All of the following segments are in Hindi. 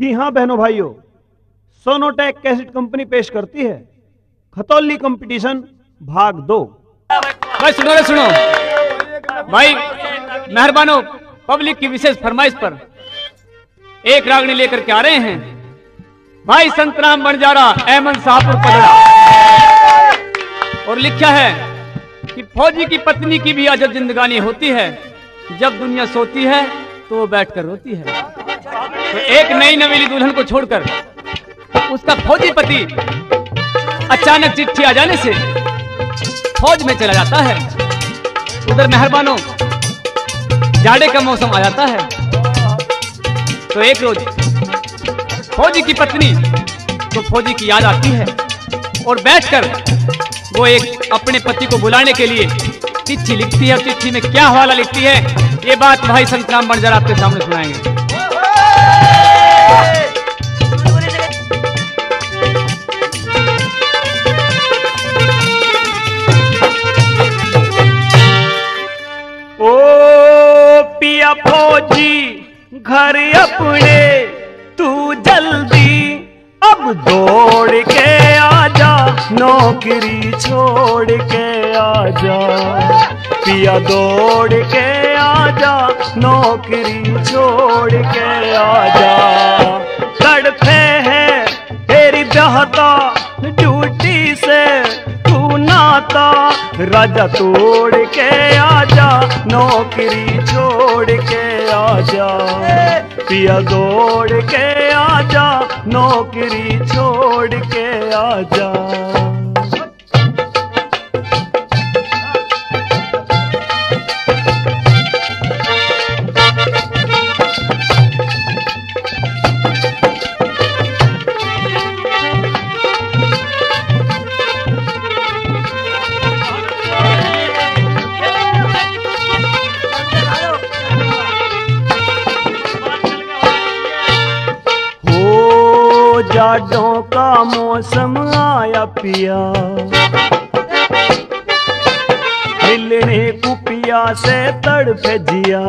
जी हाँ बहनों भाइयों सोनोटेक कैसेट कंपनी पेश करती है। खतौली कंपटीशन, भाग दो। भाई, सुनो रे, सुनो। भाई, मेहरबानो, पब्लिक की विशेष फरमाइश पर एक रागनी लेकर के आ रहे हैं। भाई, संतराम बंजारा अहमद साहपुर पगड़ा और लिखा है कि फौजी की पत्नी की भी अजब जिंदगानी होती है। जब दुनिया सोती है तो वो बैठकर रोती है। एक नई नवेली दुल्हन को छोड़कर उसका फौजी पति अचानक चिट्ठी आ जाने से फौज में चला जाता है। उधर मेहरबानों, जाड़े का मौसम आ जाता है। तो एक रोज फौजी की पत्नी तो फौजी की याद आती है और बैठकर वो एक अपने पति को बुलाने के लिए चिट्ठी लिखती है चिट्ठी में क्या हवाला लिखती है, ये बात भाई संतराम बंजर आपके सामने सुनाएँगे। घर अपने, तू जल्दी अब दौड़ के आजा, नौकरी छोड़ के आजा। पिया दौड़ के आजा नौकरी छोड़ के आजा। तड़फे है तेरी बहता ड्यूटी से तू नाता। राजा तोड़ के आजा, नौकरी छोड़ के आजा। पिया दौड़ के आजा, नौकरी छोड़ के आजा। मौसम आया पिया। मिलने कुपिया से तड़पे जिया।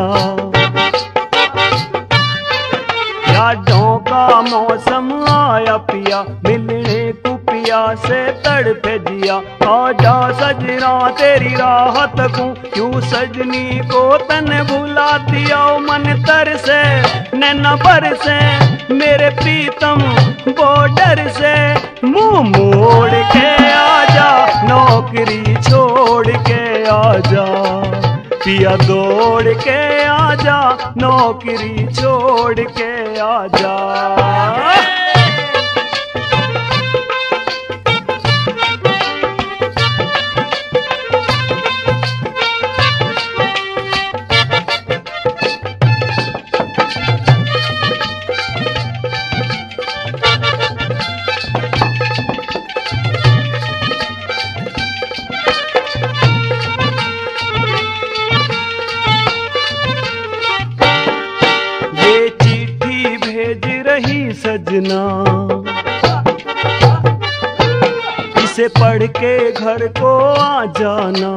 जाडों का मौसम आया पिया, मिलने कुपिया से तड़पे जिया। आजा सजना तेरी राहत को, क्यों सजनी को तन भुला दिया मन तर से नैना पर से मेरे पीतम बॉर्डर से मुँह मोड़ के आजा, नौकरी छोड़ के आजा। पिया दौड़ के आजा, नौकरी छोड़ के आजा। इसे पढ़ के घर को आ जाना।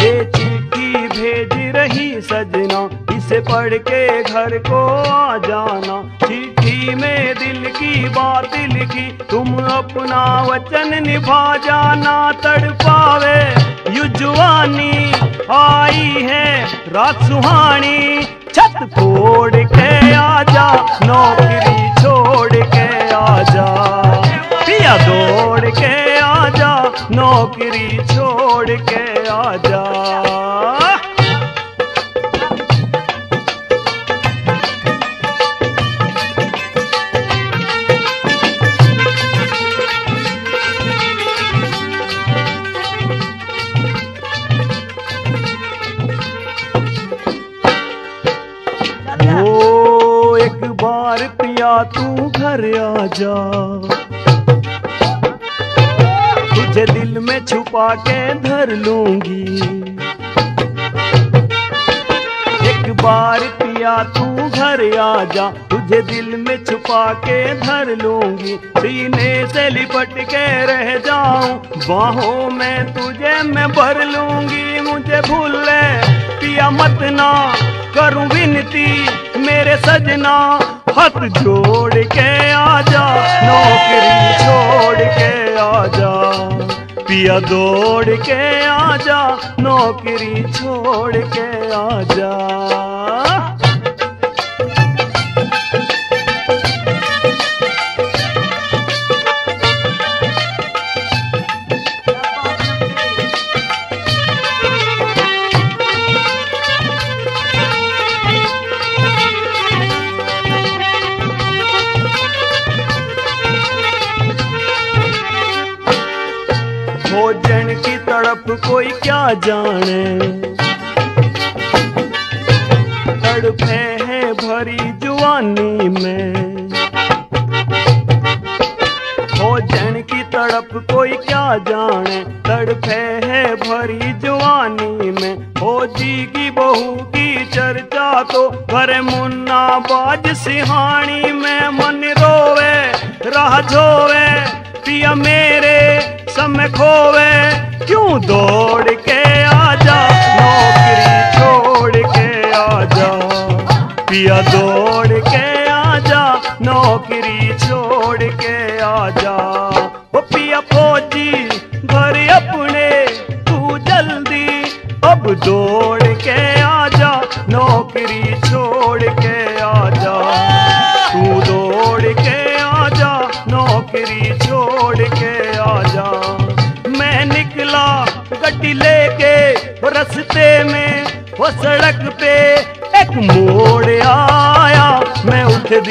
ये चिट्ठी भेज रही सजना, इसे पढ़ के घर को आ जाना। चिट्ठी में दिल की बात लिखी, तुम अपना वचन निभा जाना। तड़पावे, युजवानी आई है रात सुहानी छत तोड़ के आजा, नौकरी छोड़ के आजा। पिया दौड़ के आजा, नौकरी छोड़ के आजा। तू घर आ जा। तुझे दिल में छुपा के धर लूँगी। एक बार पिया तू घर आ जा, तुझे दिल में छुपा के धर लूँगी। सीने से लिपट के रह जाऊँ, बाहों में तुझे मैं भर लूँगी। मुझे भूल ले पिया मत ना करूँ विनती, मेरे सजना हाथ जोड़ के आ जा नौकरी छोड़ के आ जा पिया दौड़ के आ जा नौकरी छोड़ के आजा।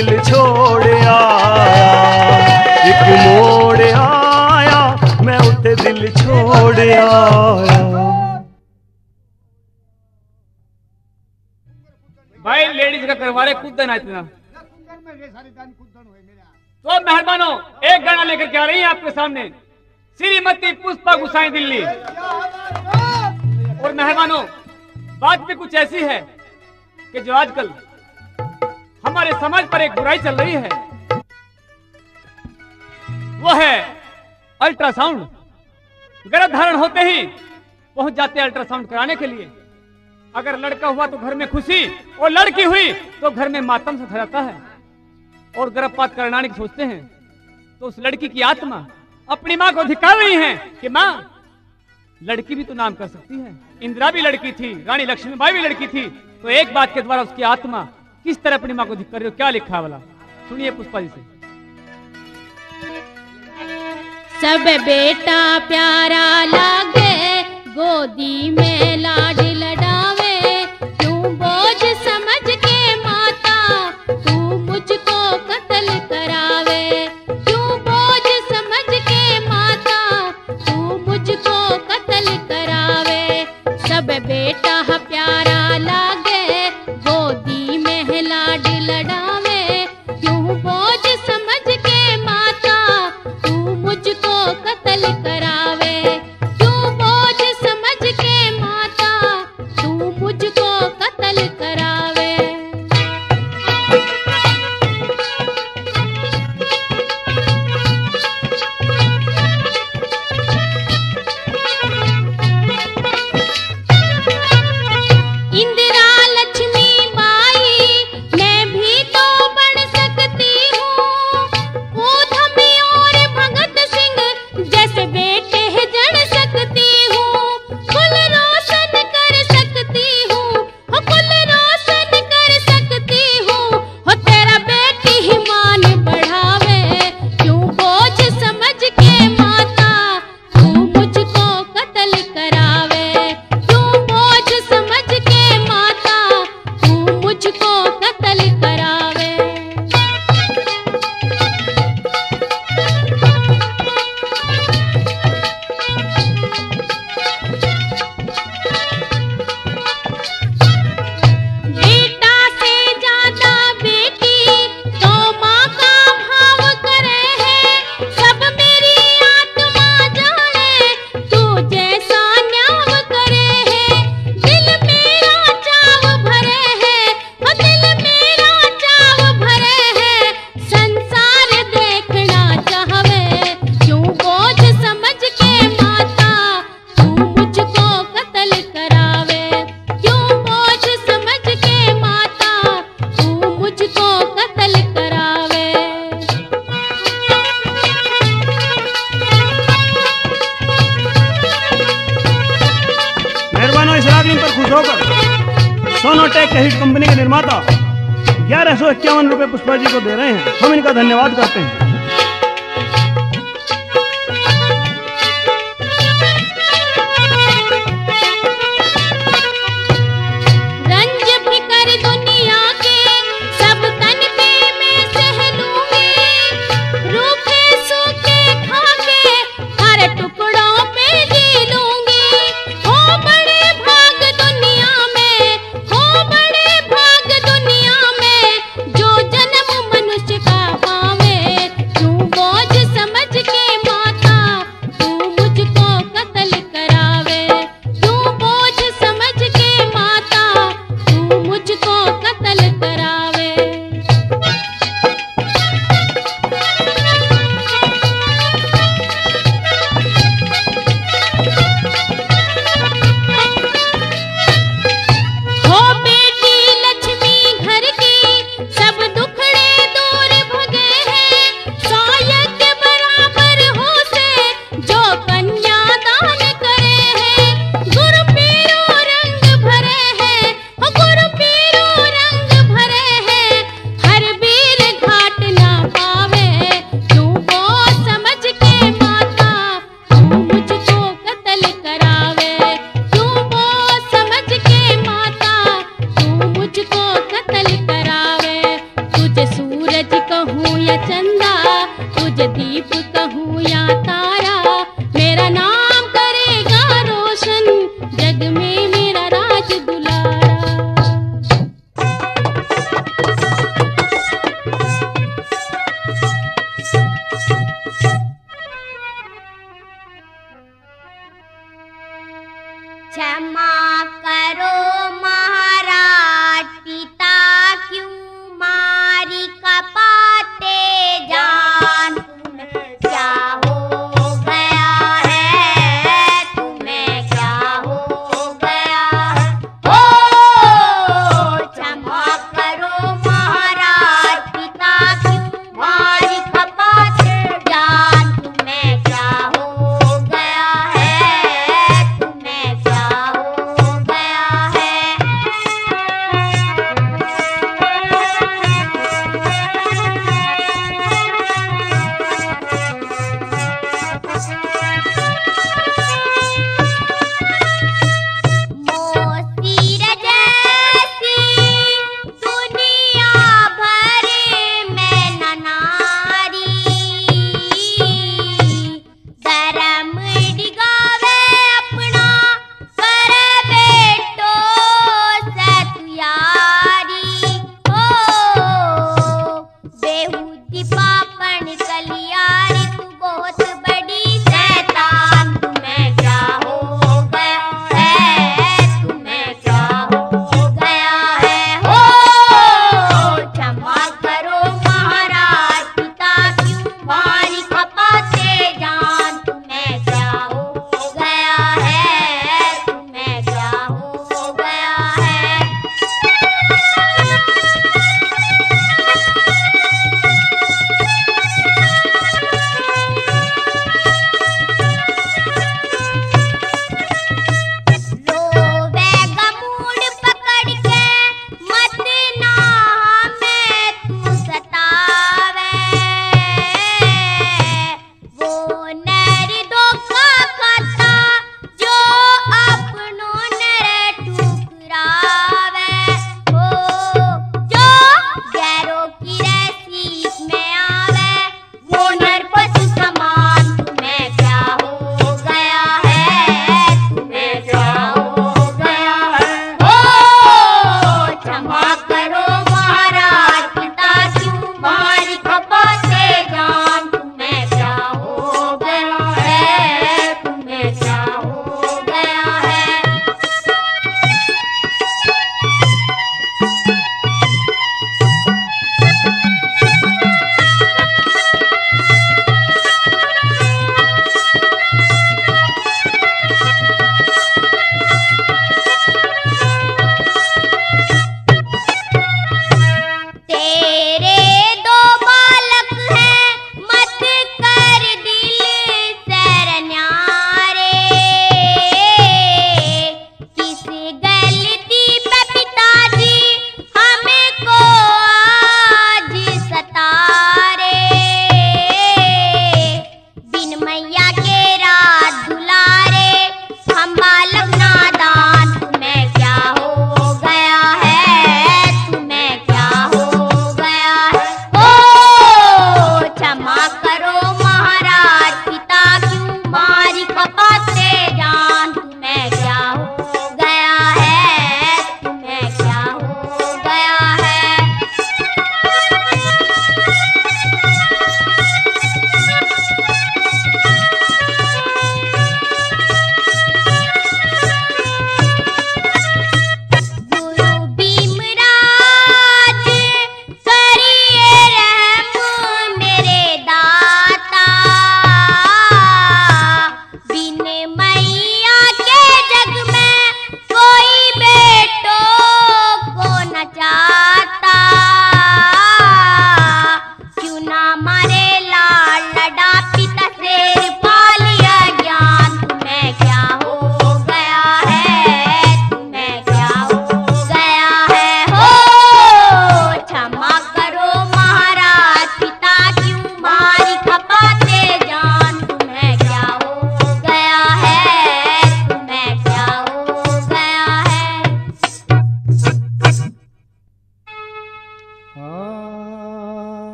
दिल छोड़ आया। मोड़ आया, मैं उठे दिल छोड़ आया। भाई लेडीज़ का इतना में ये सारी दान मेरा तो मेहरबानो, एक गाना लेकर के आ रही है आपके सामने। श्रीमती पुष्पा गुसाई दिल्ली। और मेहरबानो, बात भी कुछ ऐसी है कि जो आजकल हमारे समाज पर एक बुराई चल रही है। वो है अल्ट्रासाउंड। गर्भ धारण होते ही पहुँच जाते अल्ट्रासाउंड कराने के लिए। अगर लड़का हुआ तो घर में खुशी, और लड़की हुई तो घर में मातम से जाता है। और गर्भपात कराने की सोचते हैं तो उस लड़की की आत्मा अपनी माँ को धिकार रही है कि माँ, लड़की भी तो नाम कर सकती है। इंदिरा भी लड़की थी, रानी लक्ष्मीबाई भी लड़की थी तो एक बात के द्वारा उसकी आत्मा किस तरह अपनी माँ को दिख कर रहे हो? क्या लिखा वाला? सुनिए पुष्पा जी से। सब बेटा प्यारा लागे, गोदी में लाड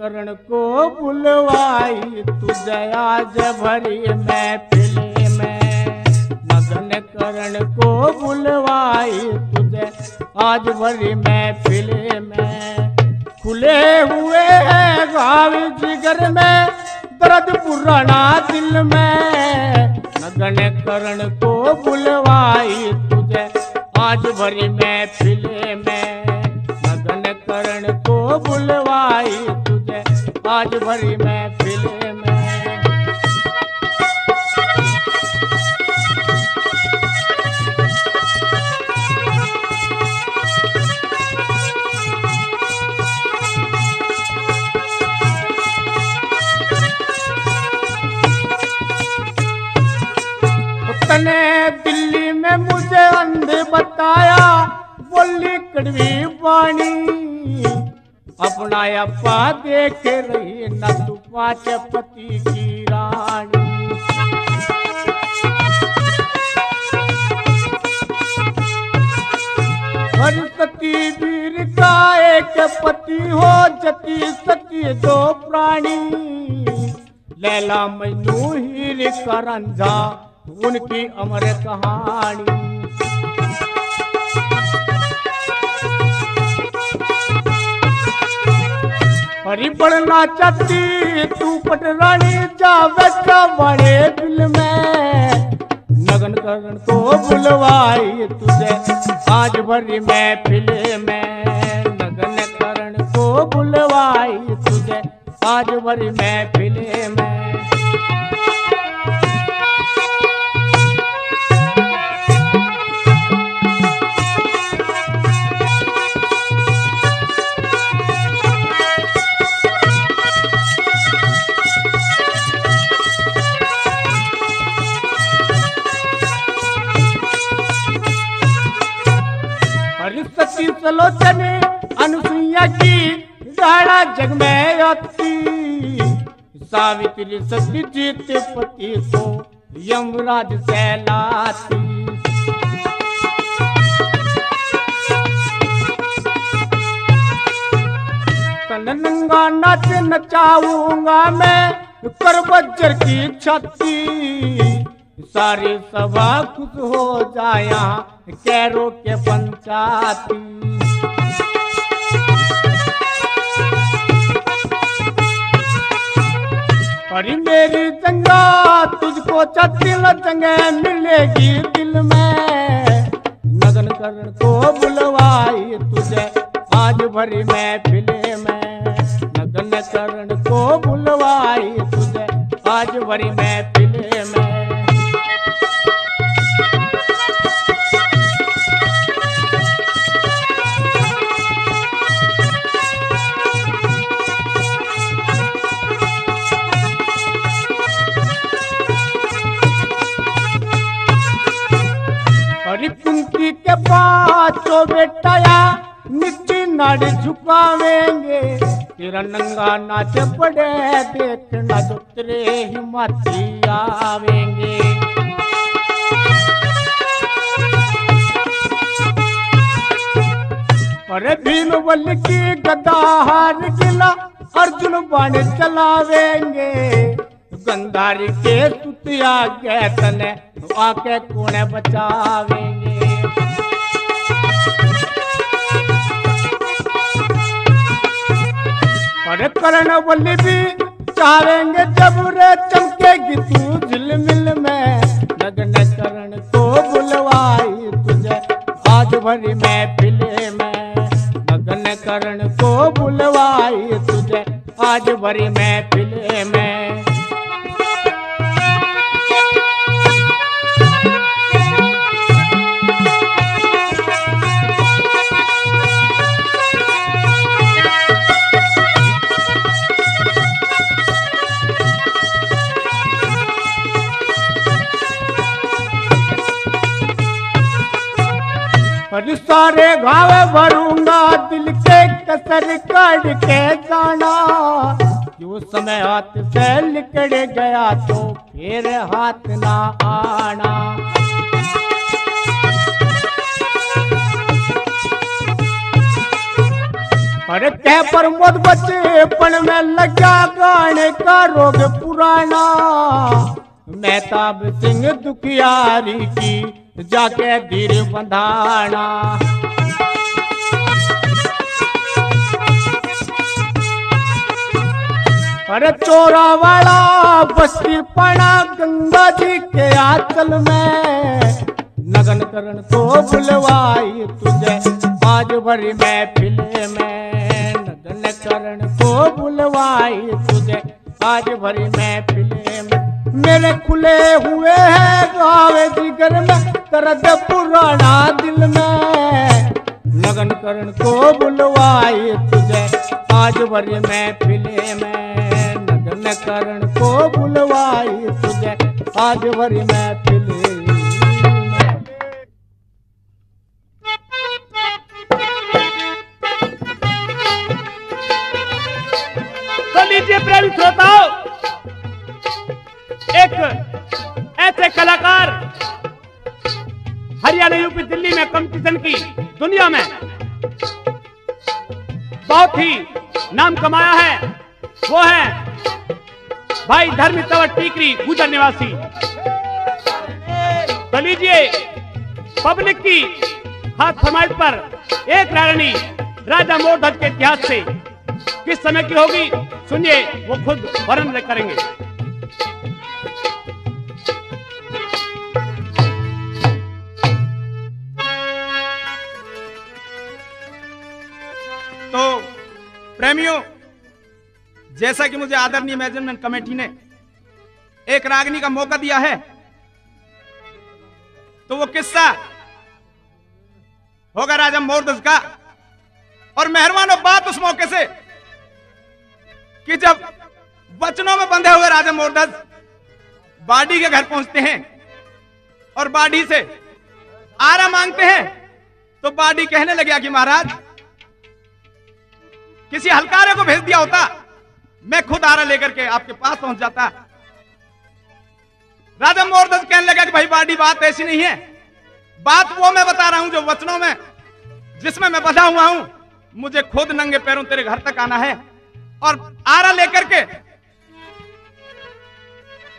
करण को बुलवाई तुझे आज भरी महफिल में। मगन करण को बुलवाई, तुझे आज भरी महफिल में। खुले हुए हैं घाव जिगर में, दर्द पुराना दिल में। नगन करण को बुलवाई, तुझे आज भरी महफिल में। मगन करण को बुलवाई आज भरी महफिल में। उसने दिल्ली में मुझे अंधे बताया बोली कड़वी वाणी। अपना अप्पा देख रही न तू पाँच पति की रानी। हर सती वीर का एक पति हो, जती सती दो प्राणी। लैला मजनू हीर करंजा, उनकी अमर कहानी। हरी बढ़ना चाहती, तू पटरानी जावे बड़े दिल में। नगन करण को बुलवाई तुझे, आज भरी महफिल में। नगन करण को बुलवाई तुझे, आज भरी महफिल में। सलोचने अनुसुईया की राणा जग में अति सावित्री सती जीत पति को यमराज सहलाती। नंगा नाच नचाऊँगा मैं, कर बज्जर की छाती। सारी सभा खुश हो जाया, कैरो के पंचाती। अरे मेरी चंगा तुझको चतिल चंगे मिलेगी दिल में। नगन करण को बुलवाई तुझे आज भरी मैं फिले में। नगन करण को बुलवाई तुझे आज भरी मैं फिले में। कुंती के पाँचों बेटाया नीचे नाड़ झुकावेंगे। तेरा नंगा नाच पड़े, देखना जो तेरे हिमाती आवेंगे। अरे बल की गदा हार गिला अर्जुन बाण चलावेंगे। गंधारी के सुतिया के तने आके कोने बचावेंगे। अरे करण बलि भी चाहेंगे जब रे चमकेगी तू हाथ से निकल गया तो फिर हाथ ना आना। अरे कह पर मोद बचपन में लगा गाने का रोग पुराना। मेहताब सिंह दुखियारी की जाके धीर बंधाना। अरे चोरा वाला बस्ती पड़ा गंगा जी के आंचल में। नगन करण को बुलवाई तुझे आज भरी मैं महफिल में। नगन करण को बुलवाई तुझे आज भरी मैं महफिल में। मेरे खुले हुए हैं गावे जिगर में, दर्द पुराना दिल में। नगन करण को बुलवाई तुझे आज भरी मैं महफिल में। करण को बुलवाई तुझे। आज भरी में प्रेम श्रोताओं, एक ऐसे कलाकार हरियाणा यूपी दिल्ली में कंपटीशन की दुनिया में बहुत ही नाम कमाया है। वो है भाई धर्मी तवर टीकरी गुजर निवासी। तो लीजिए, पब्लिक की हाथ फरमाइश पर एक रानी, राजा मोरध्वज के इतिहास से किस समय की होगी, सुनिए, वो खुद वर्णन करेंगे। तो प्रेमियों जैसा कि मुझे आदरणीय मैनेजमेंट कमेटी ने एक रागनी का मौका दिया है तो वो किस्सा होगा राजा मोरदस का। और मेहरबानो, बात उस मौके से कि जब वचनों में बंधे हुए राजा मोरदस बाडी के घर पहुँचते हैं और बाडी से आरा मांगते हैं तो बाडी कहने लगे कि महाराज, किसी हलकारे को भेज दिया होता। मैं खुद आरा लेकर के आपके पास पहुँच जाता। राजा मोरदस कहने लगा कि भाई, बाडी बात ऐसी नहीं है। बात वो मैं बता रहा हूँ जो वचनों में, जिसमें मैं बधा हुआ हूँ, मुझे खुद नंगे पैरों तेरे घर तक आना है। और आरा लेकर के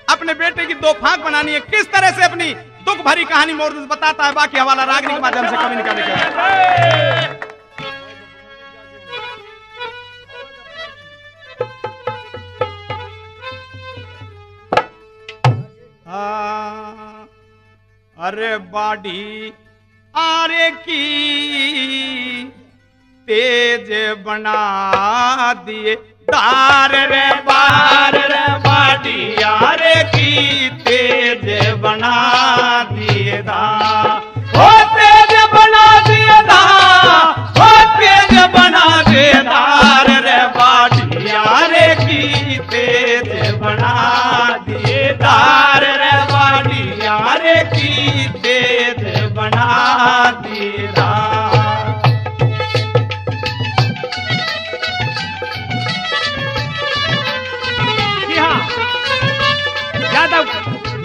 अपने बेटे की दो फांक बनानी है। किस तरह से अपनी दुख भरी कहानी मोरदस बताता है? बाकी हवाला रागनी के माध्यम से कभी नहीं अरे बाडी, आरे की तेज बना दिए। दार रे, बार रे, बाडी, आरे की तेज बना दिए ओ तेज बना दिए ओ तेज बना दिए दार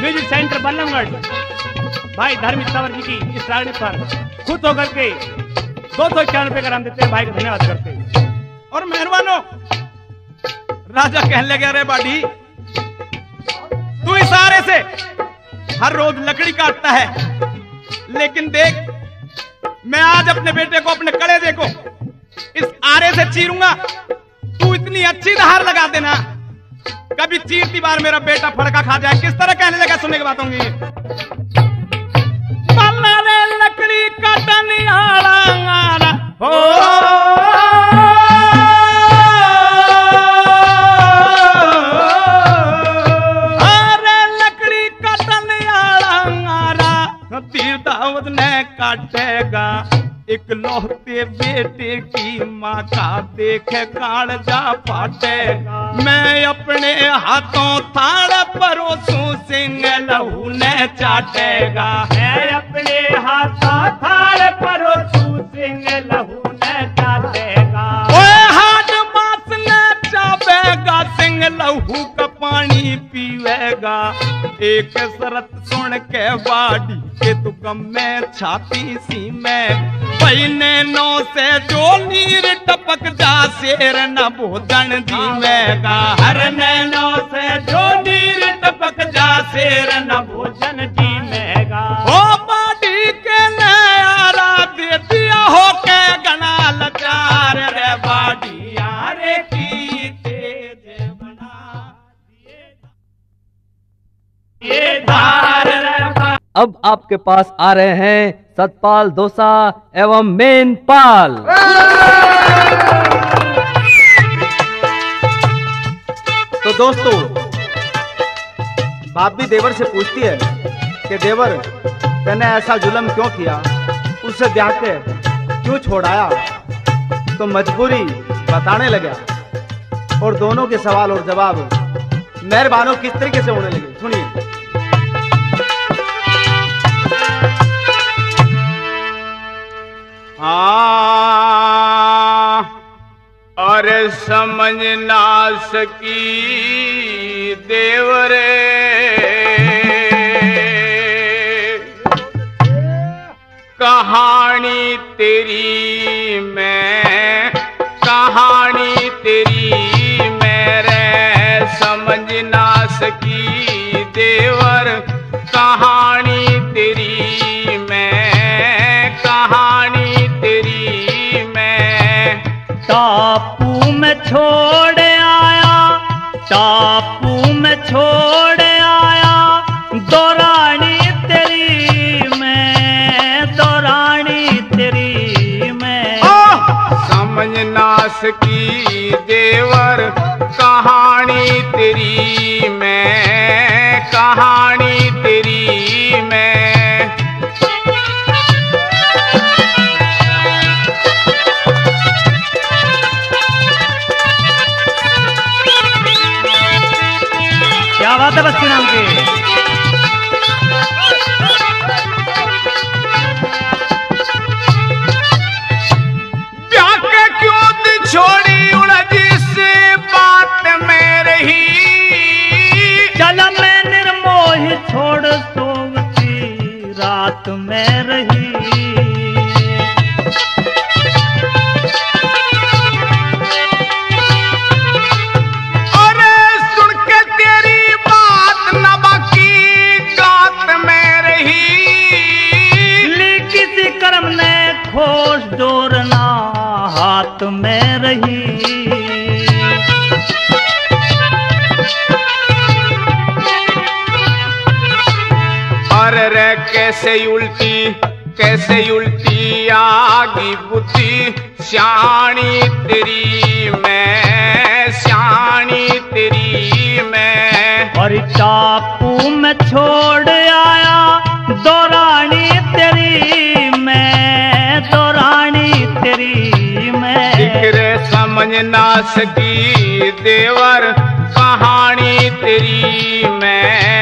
म्यूज़िक सेंटर बल्लमगढ़। भाई धर्मी सावर जी की इस रागनी पर खुद होकर के दो सौ इक्यावन रुपए का नाम देते हैं, भाई का धन्यवाद करते हैं। और मेहरबानो, राजा कहने लगे, अरे बाडी, तू इशारे से हर रोज लकड़ी काटता है लेकिन देख, मैं आज अपने बेटे को अपने कड़े देखो। इस आरे से चीरूँगा। तू इतनी अच्छी धार लगा देना। कभी चीरती बार मेरा बेटा फड़का खा जाए। किस तरह कहने लगा सुनने की बात होंगी लकड़ी का आला। हो ने काटेगा। एक लौहते बेटे की माँ का देखे काल जा फाटेगा। मैं अपने हाथों थाड़ परोसू सिंह लहू ने चाटेगा। मैं अपने हाथा थाल परो छू सिंह लहू न चाटेगा। हाथ मास न चावेगा, सिंह लहू पानी पीवेगा। एक शरत सुन के बाड़ी के तू कम में छाती सी में। पहने नौ से जो नीर टपक जा, शेर न भोजन दीवेगा। हर नैनो से जो नीर टपक जा, शेर न भोजन जीवेगा ओ अब आपके पास आ रहे हैं सतपाल दोसा एवं मेन पाल। तो दोस्तों, बाप भी देवर से पूछती है कि देवर, तने ऐसा जुल्म क्यों किया? उसे ब्याह के क्यों छोड़ाया? तो मजबूरी बताने लगा। और दोनों के सवाल और जवाब मेहरबानों किस तरीके से होने लगे? सुनिए। और समझ ना सकी देवरे। कहानी तेरी मैं कहानी तेरी मेरे समझ ना सकी छोड़ आया टापू में छोड़ आया दौरानी तेरी मैं दौरानी तेरी मैं। समझ ना सकी देवर, कहानी तेरी मैं, कहानी नाम के छोड़ी उड़दी से बात में रही चल मैं निर्मोही छोड़ सोवती रात में रही कैसे उल्टी कैसे उल्टी आगी बुद्धि? सियाणी तेरी मैं सियाणी तेरी मैं। और टापू में छोड़ आया दौरानी तेरी मैं दौरानी तेरी मैं। ज़िक्र समझ ना सकी देवर कहानी तेरी मैं।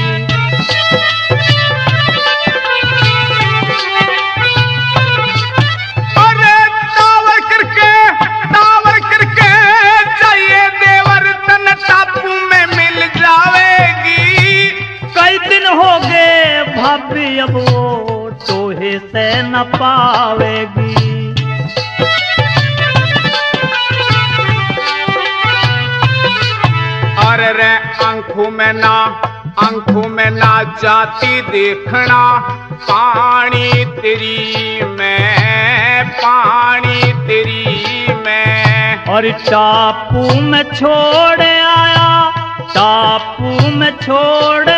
वो टोहे से न पावेगी। अरे रे आँखों में ना आँखों में ना जाती देखना। पानी तेरी मैं पानी तेरी मैं। और टापू में छोड़ आया टापू में छोड़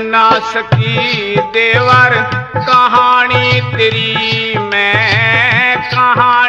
ना सकी देवर कहानी तेरी मैं कहानी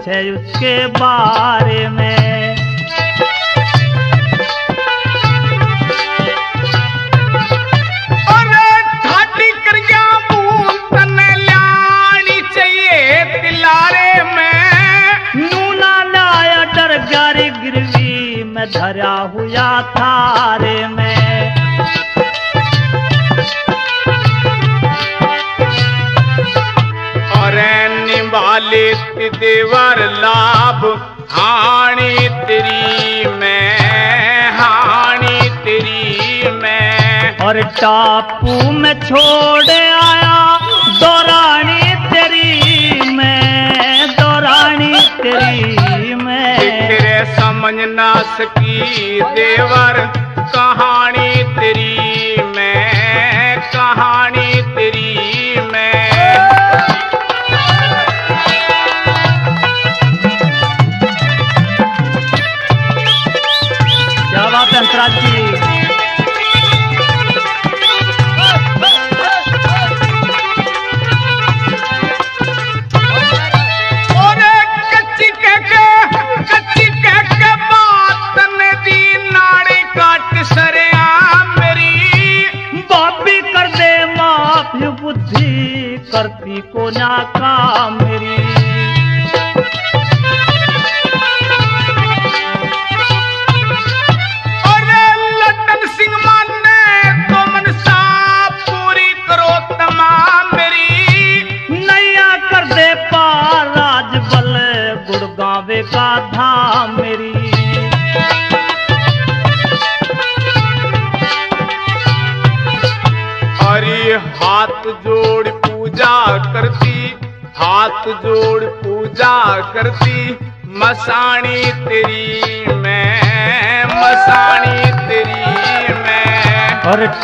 पूछे उसके बारे में। और ठाटी करिया बूंद चाहिए दिलारे में। नूना लाया डर गारी गिरवी में धरा हुआ थारे में। निभाले देवर लाभ। हानि तेरी मैं हानि तेरी मैं। और टापू में छोड़ आया दौरानी तेरी मैं दौरानी तेरी मैं। तेरे समझ ना सकी देवर कहानी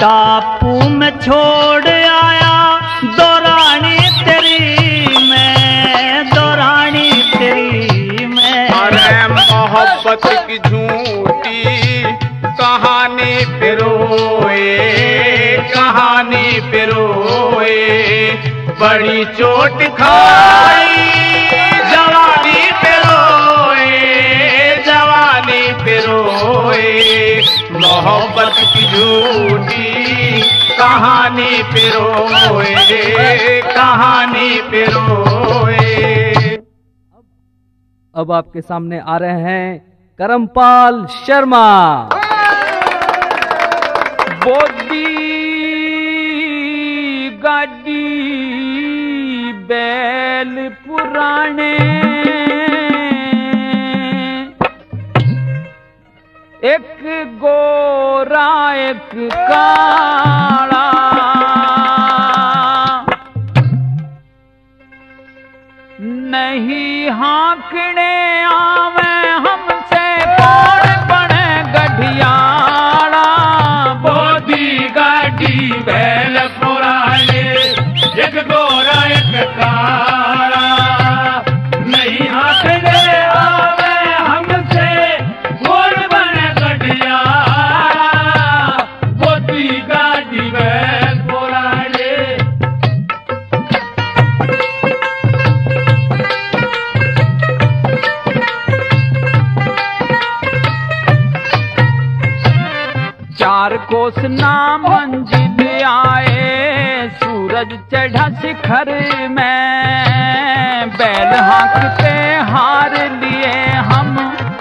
टापू में छोड़ आया दौरानी तेरी मैं दौरानी तेरी मैं। अरे मोहब्बत की झूठी कहानी पिरोए कहानी पिरोए बड़ी चोट खाई। पिरोए कहानी पिरोए अब आपके सामने आ रहे हैं करमपाल शर्मा। बोदी गाड़ी, बैल पुराने। एक गोरा, एक काला। नहीं हाँकने आवे हमसे कौन बने गढ़ियाड़ा बोधी गाड़ी बैल पुराने एक गोरा एक काला नाम मंजिल आए, सूरज चढ़ा शिखर में। बैल हाँकते हार लिए हम,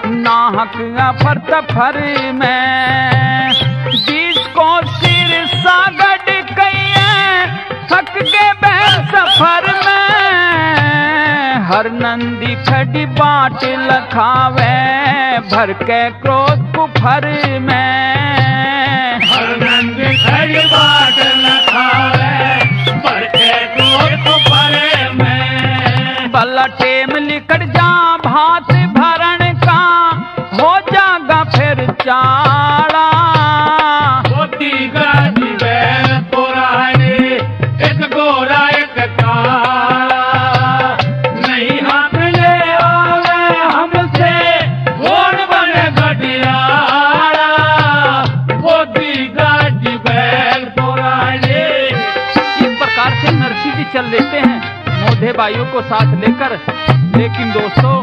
नाहक अफर तफर में। बीस को सिर सागड़ कइए थक के बैल सफ़र में। हर नंदी खड़ी बाट लखावे, भर के क्रोध कुफर में। बाइयों को साथ लेकर, लेकिन दोस्तों,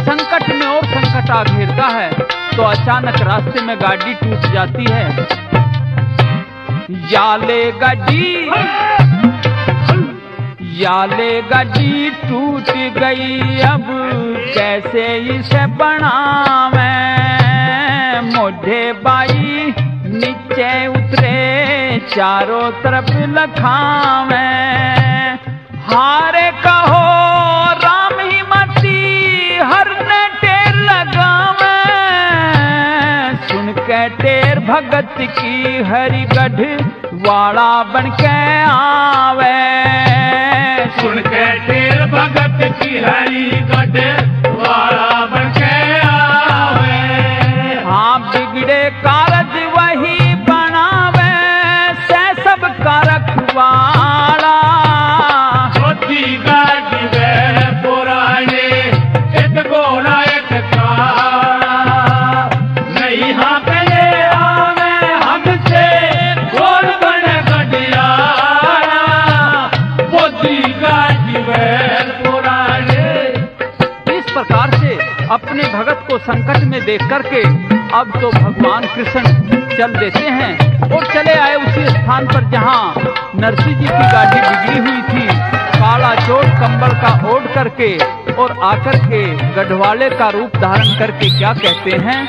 संकट में और संकट आ घेरता है तो अचानक रास्ते में गाड़ी टूट जाती है। याले गाड़ी याले गाड़ी टूट गई, अब कैसे इसे बनावे? मोढ़े बाई, नीचे उतरे, चारों तरफ़ लखावे। हारे कहो, राम ही मती, हर ने टेर लगावे। सुन के टेर भगत की हरी गढ़ वाला बन के आवे। सुन के टेर भगत की हरी गढ़ संकट में देख करके अब तो भगवान कृष्ण चल देते हैं और चले आए उसी स्थान पर जहाँ नरसिंह जी की गाड़ी बिगड़ी हुई थी। काला चोट कंबल का ओढ़ करके और आकर के गढ़वाले का रूप धारण करके क्या कहते हैं?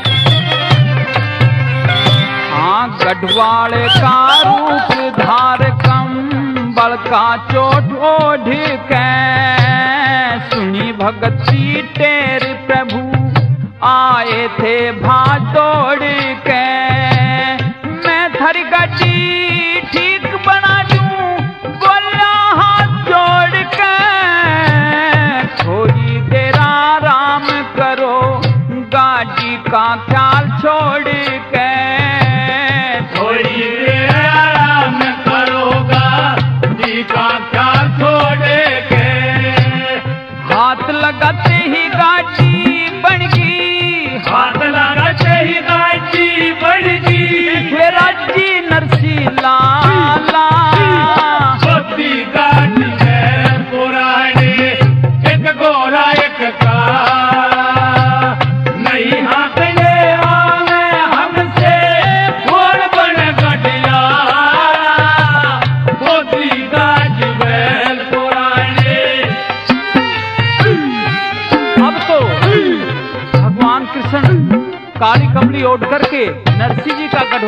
हाँ गढ़वाले का रूप धार कंबल का चोट ओढ़ के, सुनी भगती टेर प्रभु आए थे भाटोड़ के।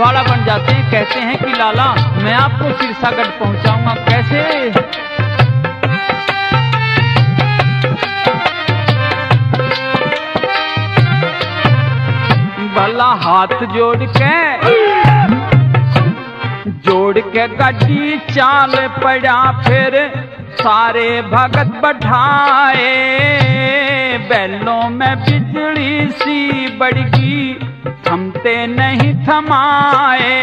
जी बन जाते हैं, कहते हैं कि, लाला, मैं आपको सिरसागढ़ पहुंचाऊँगा। कैसे? भला हाथ जोड़ के जोड़ के गड्डी चाल पड़ा, फिर सारे भगत बैठाए। बैलों में बिजली सी बढ़गी थमते नहीं थमाए।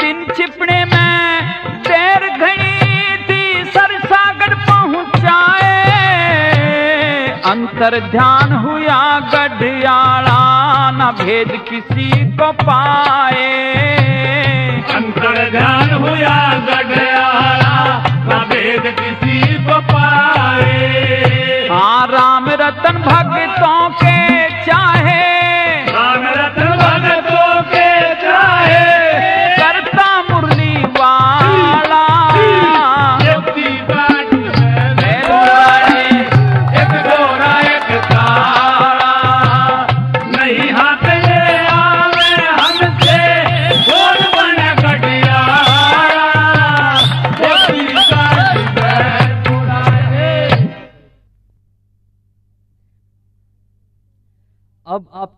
दिन छिपने में देर घड़ी थी सरसागर पहुँचाए। अंतर ध्यान हुआ गढ़ियाला न भेद किसी को पाए। अंतर ध्यान हुआ गडयाला न भेद किसी को पाए। हाँ राम रतन भक्तों के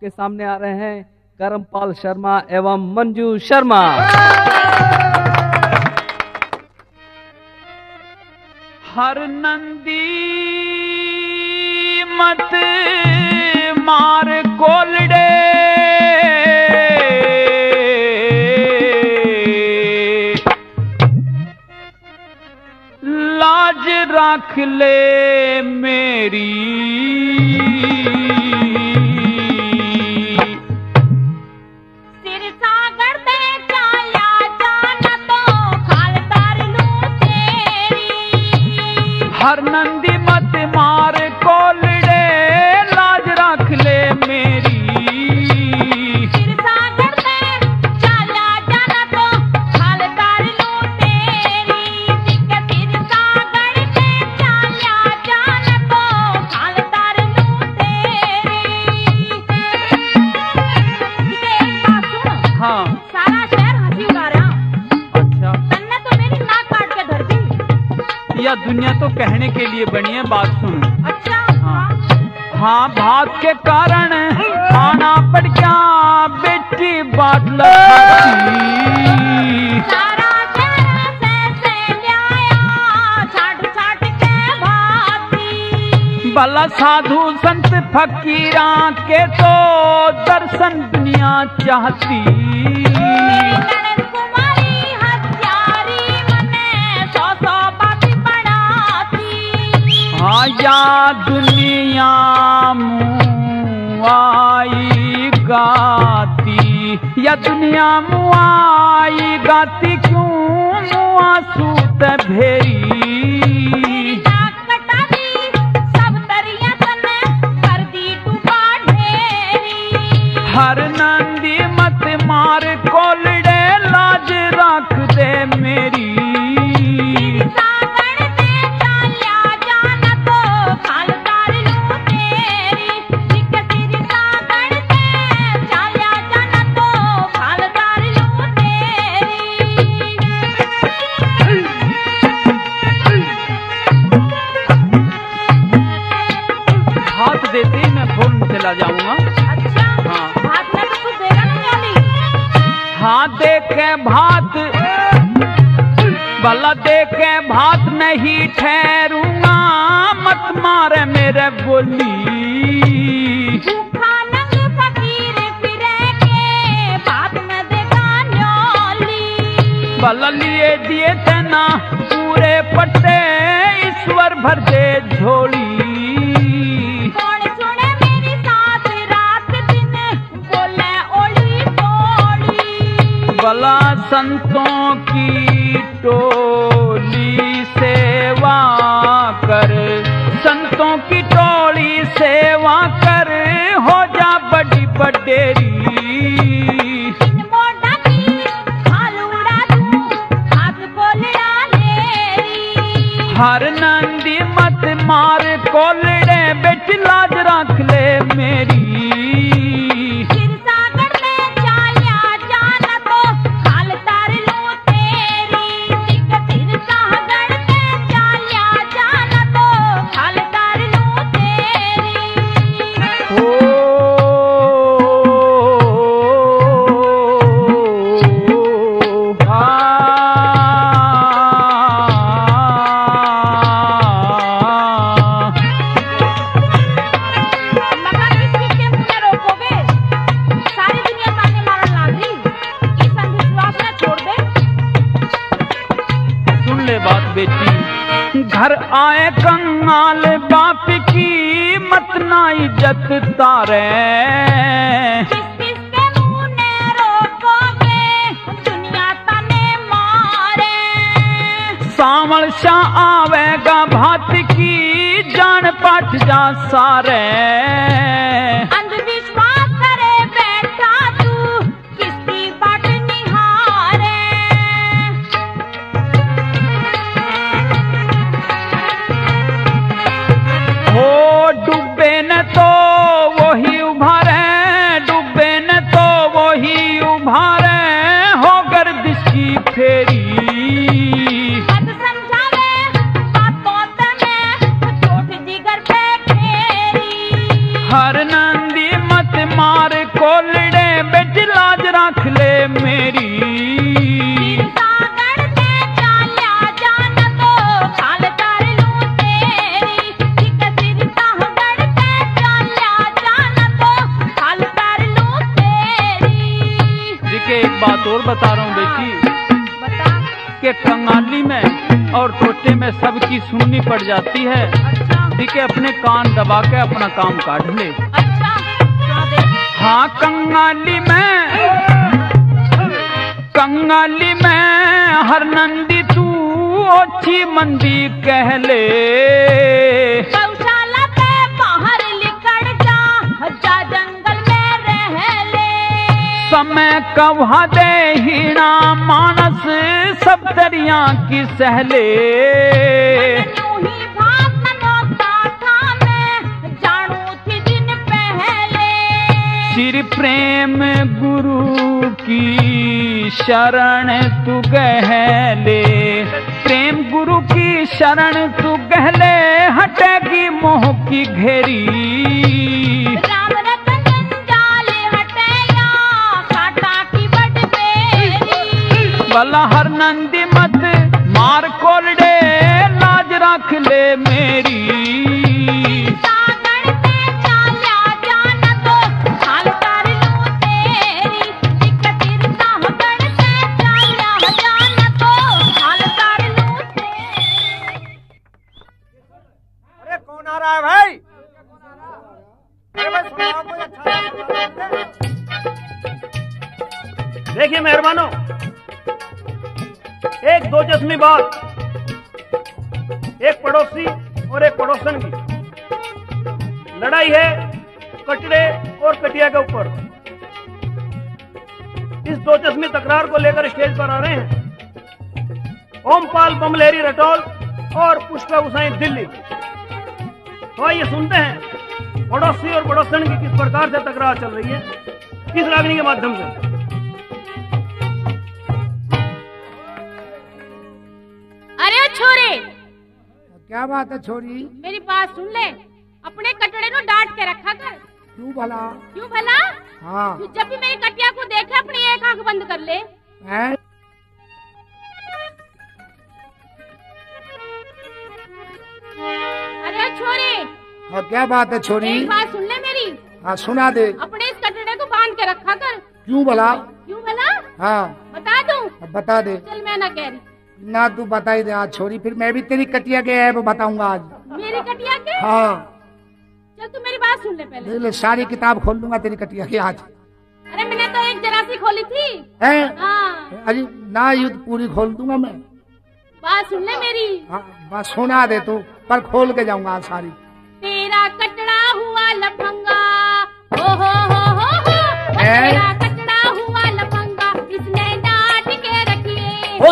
आपके सामने आ रहे हैं करमपाल शर्मा एवं मंजू शर्मा। हर नंदी मत मार कोलडे। लाज रख ले मेरी। हर नंदी मत मार बढ़िया बात सुन। अच्छा। हाँ। हाँ भात के कारण खाना पड़ गया बेटी बात भला साधु संत फकीरा के तो दर्शन दुनिया चाहती। आई गाती। या दुनिया मुआई गाती क्यों मुआ सूत भेरी? से ला जाऊँगा। हाँ। भात हाँ देखे भात। भला देखे भात नहीं ठहरूँगा। मत मारे मेरे बोली। भला लिए दिए तेना पूरे पट्टे ईश्वर भर दे झोली। भला संतों की टोली सेवा कर। संतों की टोली सेवा कर। हो जा बड़ी बडेरी। जा सारे बता रहा हूँ बेटी के कंगाली में और छोटे में सबकी सुननी पड़ जाती है। अच्छा। अपने कान दबा के अपना काम काट ले। अच्छा। हाँ कंगाली में कंगाली में हर नंदी तू अच्छी मंदी कह ले। समय कहा दे हीना मानस सब दरिया की सहले। यूँ ही भाग नौका था मैं जानू थी दिन पहले। सिर प्रेम गुरु की शरण तू गहले। प्रेम गुरु की शरण तू गहले हटेगी मोह की घेरी। भला हर नंदी मत मार कोलडे लाज रख ले मेरी। अच्छा देखिए मेहरबानो एक दो चश्मी बात एक पड़ोसी और एक पड़ोसन की। लड़ाई है कटड़े और कटिया के ऊपर। इस दो चश्मी तकरार को लेकर स्टेज पर आ रहे हैं। ओमपाल, बमलेरी, रटौल और पुष्पा गुसाई दिल्ली। तो आइए सुनते हैं, पड़ोसी और पड़ोसन की किस प्रकार से तकरार चल रही है, किस रागनी के माध्यम से? छोरे। क्या बात है छोरी? मेरी बात सुन ले। अपने कटड़े को डांट के रखा कर। क्यों भला? क्यों भला? हाँ। तू जब भी मेरी कटिया को देखे अपनी एक आँख बंद कर ले। है अरे छोरे। हाँ क्या बात है छोरी? एक बात सुन ले मेरी। हाँ सुना दे। अपने इस कटड़े को बाँध के रखा कर। क्यों भला? क्यों भला? हाँ। बता दूँ? बता दे। चल मैं ना कह रही। ना तू बता ही दे आज छोरी फिर मैं भी तेरी कटिया के ऐप बताऊँगा आज। मेरी कटिया के? हाँ। चल तू मेरी बात सुन ले पहले। ले सारी किताब खोल दूँगा तेरी कटिया की आज। अरे मैंने तो एक जरा सी खोली थी। है? हाँ। अजी ना युद्ध पूरी खोल दूँगा मैं। बात सुन ले मेरी। हाँ बस सुना दे तू पर खोल के जाऊँगा आज सारी। तेरा कटड़ा हुआ लफंगा। हो हो हो हो हो। है? तेरा कटड़ा हुआ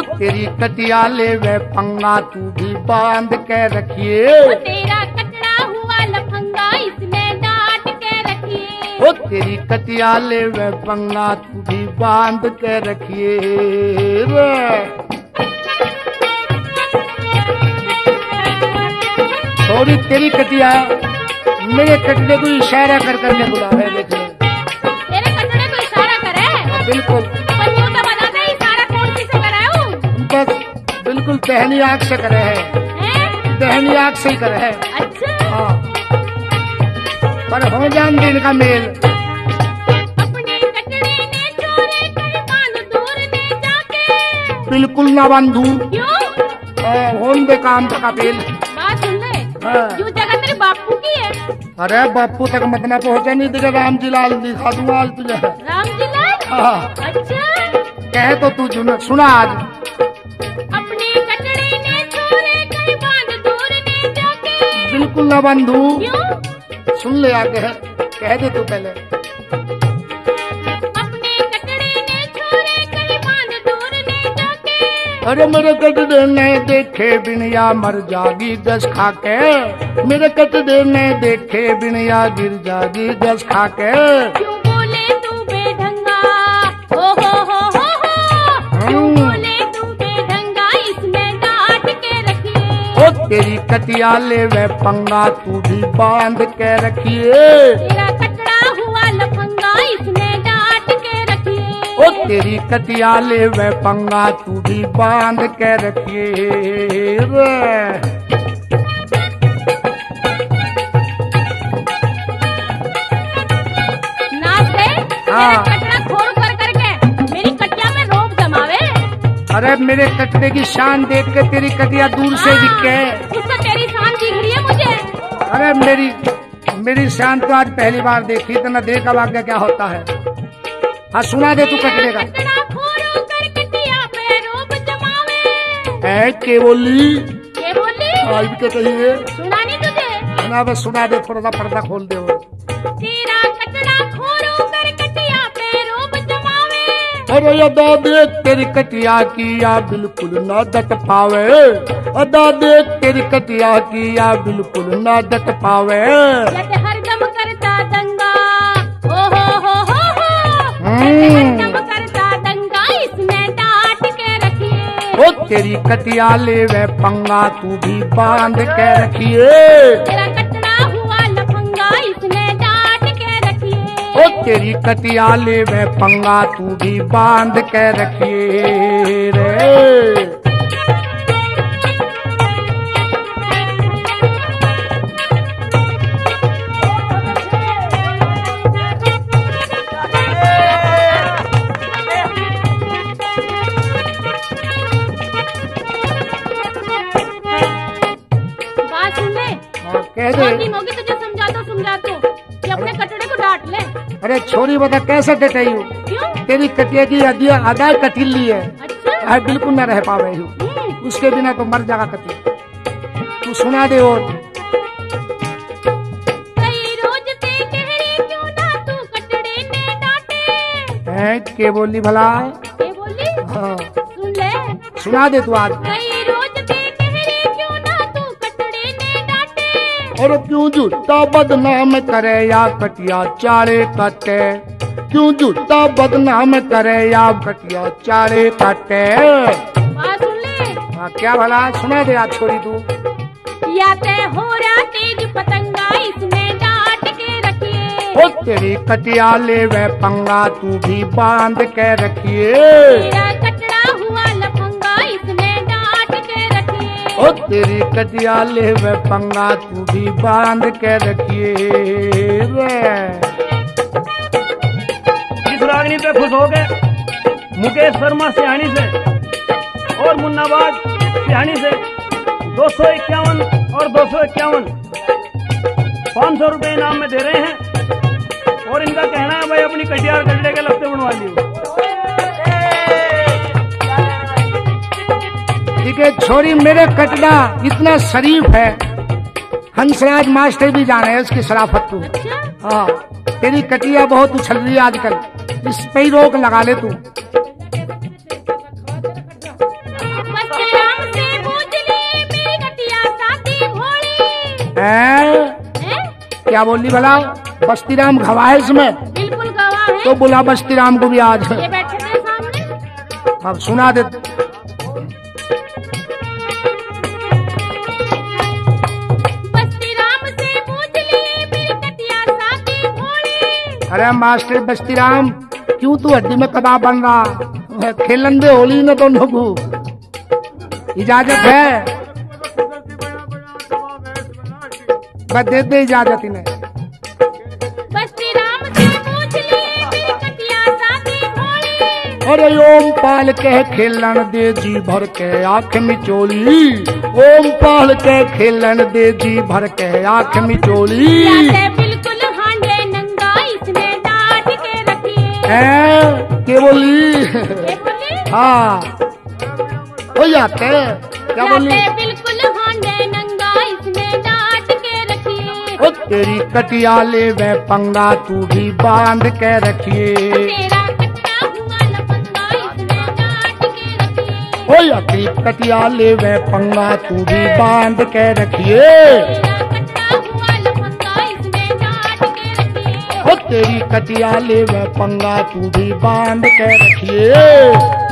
तेरी कटिया ले वे पंगा तू भी बाँध के रखिए। तेरा कटड़ा हुआ लफंगा इसने डांट के रखिए। ओ तेरी कटिया ले वे पंगा तू भी बाँध के रखिए। छोरी तेरी कटिया मेरे कटने को इशारा कर करके बुला रहे देख तेरे कटड़े को इशारा करे? बिल्कुल। बिल्कुल दहनी आँख से करे है। दहनी आँख से ही करे है। अच्छा। हाँ। पर हो जान दिन का मेल। अपने कटड़े ने चोरे कर बाँध दूर ने जाके। बिल्कुल ना बंधू। होन बे काम का पेल बात सुन ले। हाँ। जगह तेरे बापू की है। अरे बापू तक मत ना पहुँचे नहीं तेरे राम जी लाल दिखा दूँगा आज तुझे। राम जी लाल हाँ। अच्छा। कहे तो तू सुना आज। ना बंधू सुन ले आगे है कह दे तू पहले। अपने कटड़े ने छोरे कर बाँध दूर ने जाके। अरे मेरे कटड़े ने देखे बिनिया मर जागी दस खाके। मेरे कटड़े ने देखे बिनिया गिर जागी गस खा तेरी कटिया ले वे पंगा तू भी बाँध के रखिए। तेरा कटड़ा हुआ लफंगा इसने डांट के रखिए। ओ तेरी कटिया ले वे पंगा तू भी बाँध के रखिए। हाँ। अरे मेरे कटरे की शान देख के तेरी कटिया दूर से दिखे। उससे तेरी शान दिख रही है मुझे। अरे मेरी मेरी शान तो आज पहली बार देखी तो न देख अब आगे क्या होता है? हाँ सुना दे तू कटरे का। है के बोली ये बोली आज के कहिए। सुना नहीं तुझे? सुना बस सुना दे थोड़ा सा पर्दा खोल दे वो। अरे अदा देख तेरी कटिया की या बिल्कुल न डट पावे। अदा देख तेरी कटिया बिल्कुल न डट पावे। हरदम करता दंगा। ओ हो हो हो। हो हरदम करता दंगा इसमें डांट के रखिए। ओ तेरी कटिया ले वे पंगा तू भी बाँध के रखिए। ओ तेरी कटियाले में पंगा तू भी बाँध के रखिए। छोरी बता कैसे डटाई हूँ तेरी कटिया की अदिया अदा कटिल ली है। अच्छा। बिल्कुल न रह पा रही हूँ उसके बिना तो मर जाएगा कटिया। तू सुना दे और। कई रोज कह रही क्यों ना कटड़े ने डांटे? है के बोली भला? ये बोली? हाँ। सुन ले। सुना दे तू आज। कई रोज कह रही क्यों ना तू कटड़े ने डांटे? और क्यों झूठा बदनाम करे या कटिया चारे कटे? क्यों झूठा बदनाम करे या कटिया चारे कटे? बात हाँ क्या भला? सुना दे आज छोरी तू। या ते हो रहा तेज पतंगा इसमें डांट के रखिए। ओ तेरी कटिया ले वे पंगा तू भी बाँध के रखिए। कटड़ा हुआ लफंगा इसमें डांट के रखिए। ओ तेरी कटिया ले वे पंगा तू भी बाँध के रखिए। रे इस रागनी पे खुश हो गए। मुकेश शर्मा सियानी से और मुन्नाबाज सियानी से दो सौ इक्यावन और दो सौ इक्यावन। पाँच सौ रुपये इनाम में दे रहे हैं और इनका कहना है भाई अपनी कटियार कटड़े के लफ्ते बनवा लियो। ठीक है छोरी मेरे कटना इतना शरीफ है। हंसराज मास्टर भी जाने हैं उसकी शराफत को अच्छा। हाँ तेरी कटिया बहुत उछल रही है आजकल। इस पे ही रोक लगा ले तू? क्या बोली भला? बस्ती राम घवा है इसमें? बिल्कुल है तो बुला बस्ती राम को भी आज। अब सुना दे। अरे मास्टर बस्ती राम क्यों तू हड्डी में कबाब बन रहा खेलन दे होली न दोनों को इजाज़त है? बस दे दे इजाज़त इन्हें। अरे ओम पाल के खेलन दे जी भर के आँख मिचोली। ओम पाल के खेलन दे जी भर के आँख मिचोली। बिल्कुल के बोली? हाँ। हो जाते क्या बोली? बिल्कुल नंगा इसमें डांट के रखिए। ओ तेरी कटिया ले वे पंगा तू भी बाँध के रखिए। ओ तेरी कटिया ले वे पंगा तू भी बाँध के रखिए। तेरी कटिया ले पंगा तू भी बाँध के रखिए।